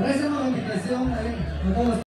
Gracias por la invitación, a.